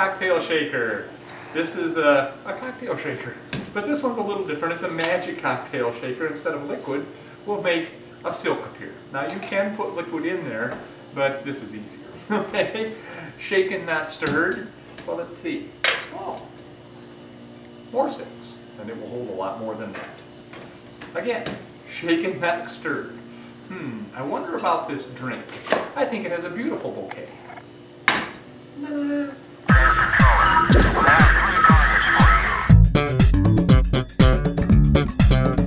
cocktail shaker. This is a, a cocktail shaker, but this one's a little different. It's a magic cocktail shaker. Instead of liquid, we'll make a silk appear. Now you can put liquid in there, but this is easier. okay, shaken, not stirred. Well, let's see. Oh, more silks, and it will hold a lot more than that. Again, shaken, not stirred. Hmm, I wonder about this drink. I think it has a beautiful bouquet.